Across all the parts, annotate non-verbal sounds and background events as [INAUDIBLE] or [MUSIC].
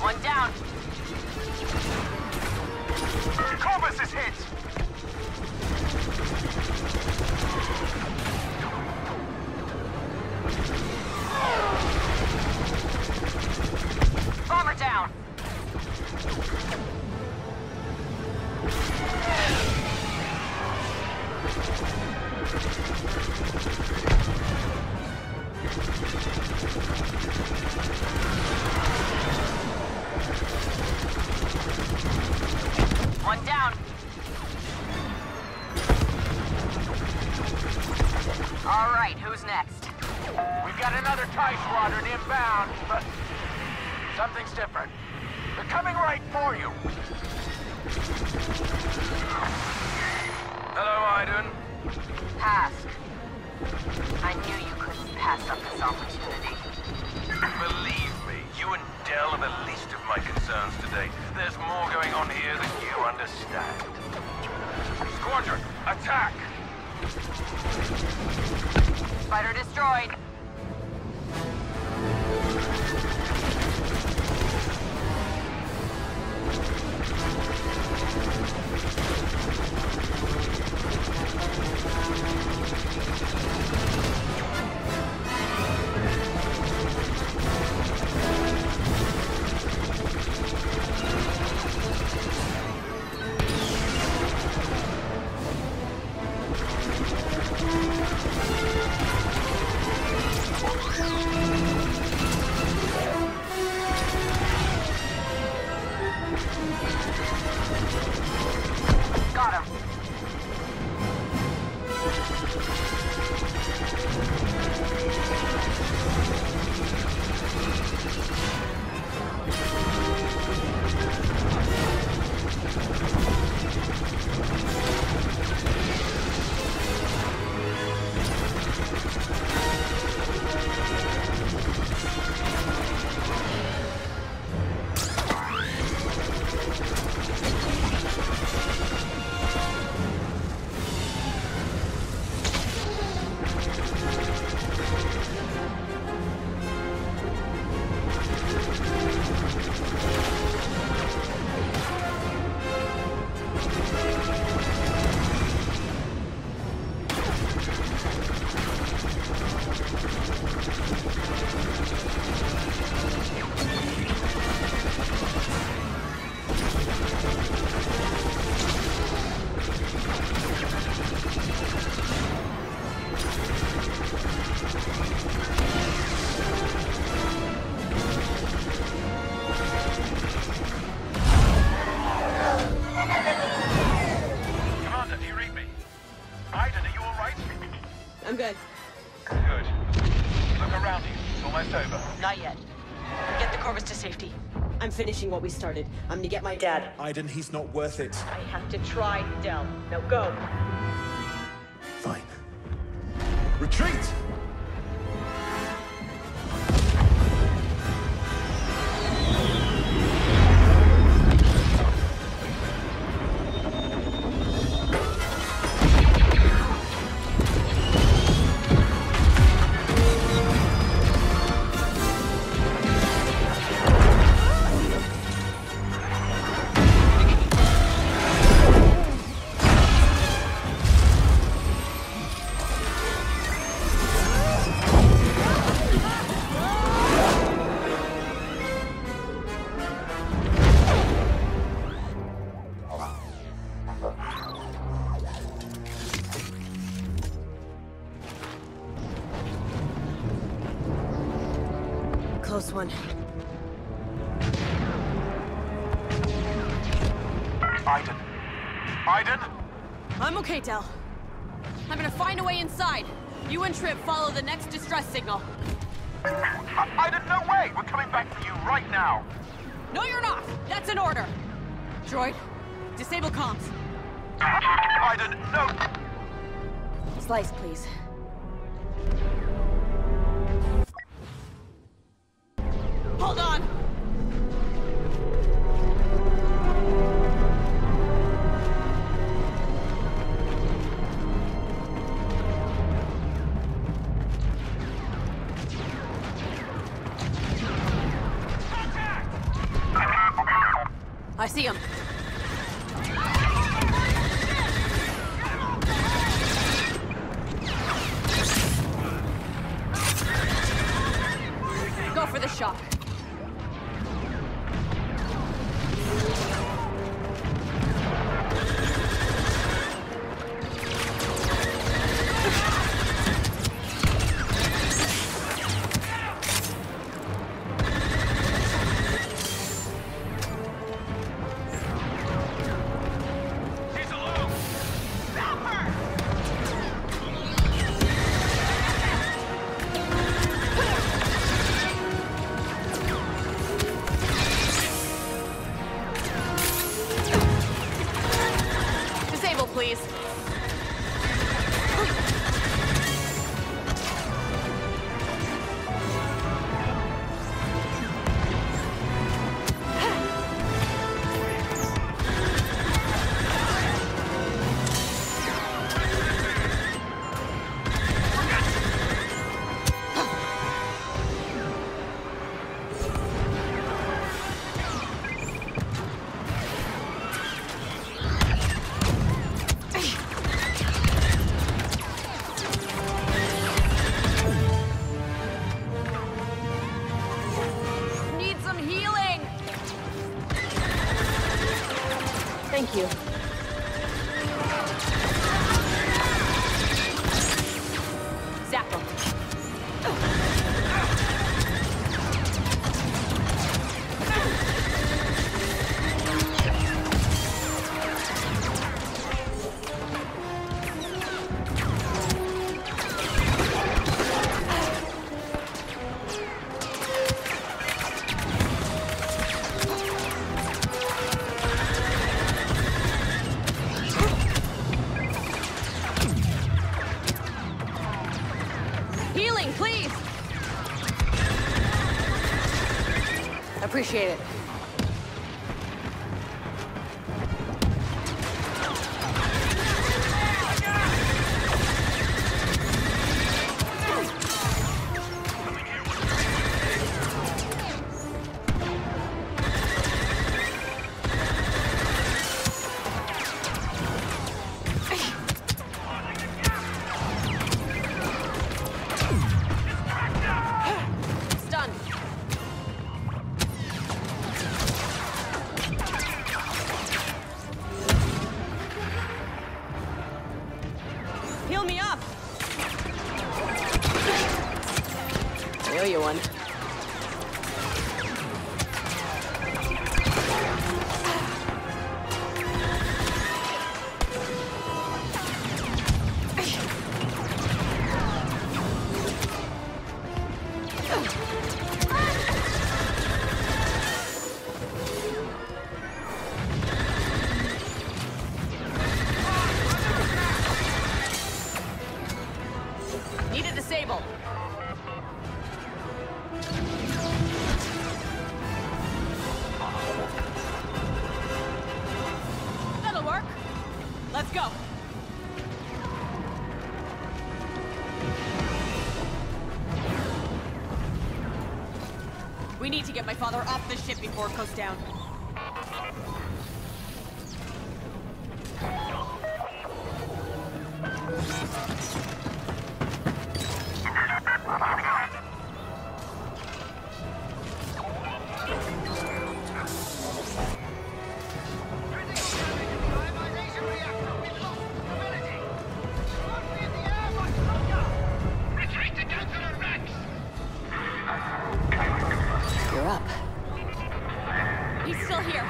One down. Corvus is hit. Bomber down. Got him. It's almost over. Not yet. Get the Corvus to safety. I'm finishing what we started. I'm gonna get my dad. Iden, he's not worth it. I have to try, Del. Now go. Fine. Retreat! close one. Iden. Iden? I'm okay, Del. I'm gonna find a way inside. You and Trip follow the next distress signal. I no way! We're coming back for you right now! No, you're not! That's an order! Droid, disable comms. Iden, no! Slice, please. Hold on! I see him. You. One. We need to get my father off the ship before it goes down. [LAUGHS] up. He's still here.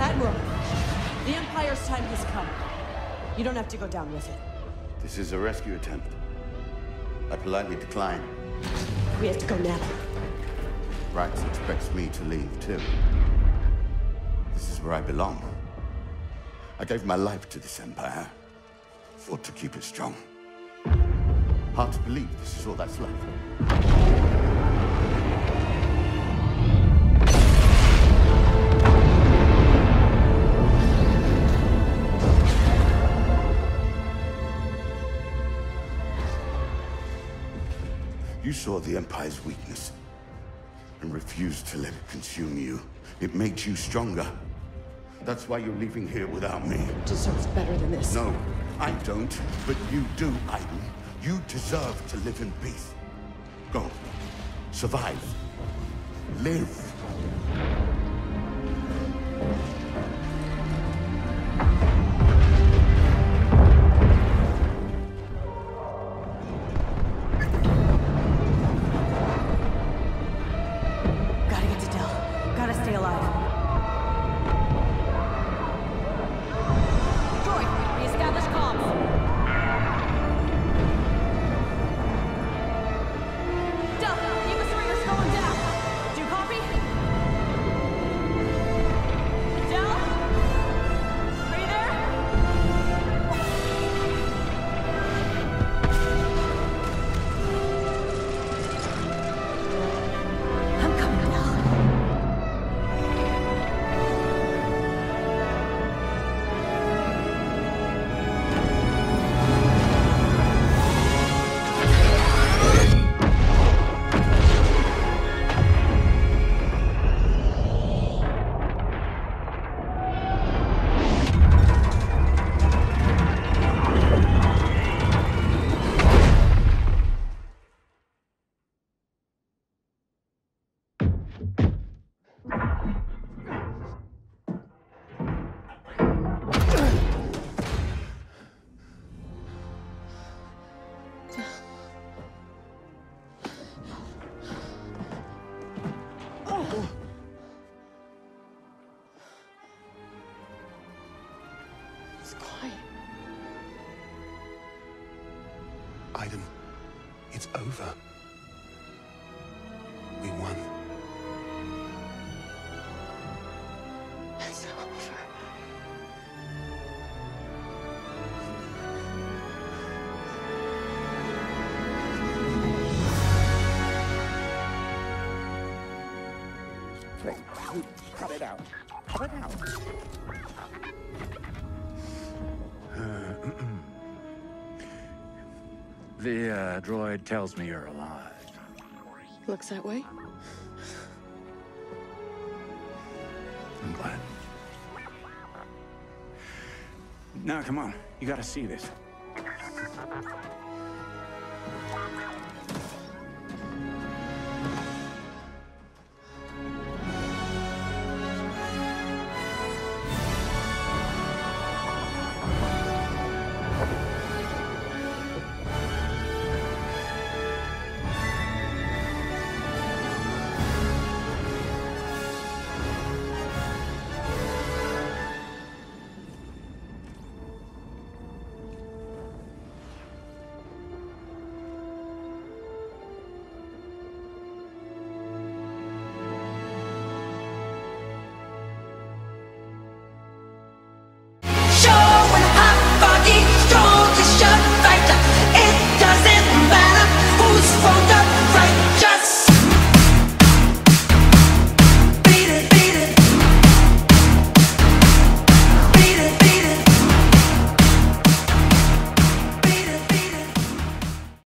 Admiral, the Empire's time has come. You don't have to go down with it. This is a rescue attempt. I politely decline. We have to go now. Rax expects me to leave, too. This is where I belong. I gave my life to this empire. Fought to keep it strong. Hard to believe this is all that's left. You saw the Empire's weakness and refused to let it consume you. It made you stronger. That's why you're leaving here without me. Deserves better than this. No, I don't, but you do, Iden. You deserve to live in peace. Go. Survive. Live. It's quiet. Iden, it's over. We won. It's over. Cut it out. Cut it out. The uh, droid tells me you're alive. Looks that way. I'm glad. Now, come on. You gotta see this.